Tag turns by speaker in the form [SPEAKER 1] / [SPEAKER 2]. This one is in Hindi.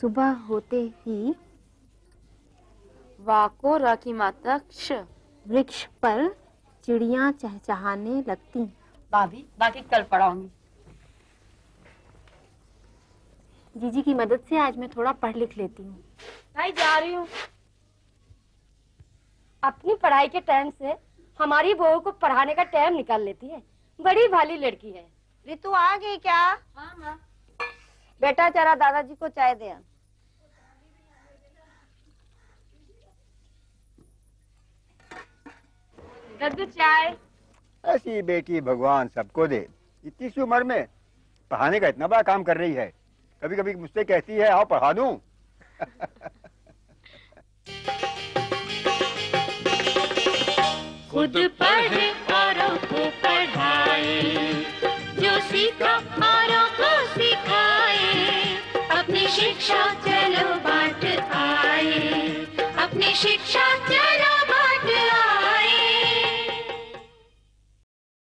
[SPEAKER 1] सुबह होते ही
[SPEAKER 2] वाको रा की मात्रा क्ष।
[SPEAKER 1] वृक्ष पर चिड़िया चहचहाने लगती।
[SPEAKER 3] भाभी बाकी कल पढ़ाऊँगी।
[SPEAKER 1] जीजी की मदद से आज मैं थोड़ा पढ़ लिख लेती हूँ।
[SPEAKER 3] भाई जा रही हूँ। अपनी पढ़ाई के टाइम से हमारी बहू को पढ़ाने का टाइम निकाल लेती है। बड़ी भाली लड़की है।
[SPEAKER 4] रितु आ गई क्या?
[SPEAKER 3] हाँ माँ
[SPEAKER 4] बेटा जरा दादाजी को चाय दे।
[SPEAKER 3] दद्दू चाय।
[SPEAKER 5] ऐसी बेटी भगवान सबको दे। इतनी सी उम्र में पढ़ाने का इतना बड़ा काम कर रही है। कभी कभी मुझसे कहती है आओ पढ़ा दूँ?
[SPEAKER 6] खुद पढ़े औरों को पढ़ाए जो सीखा औरों शिक्षा चलो बाट आए। अपनी शिक्षा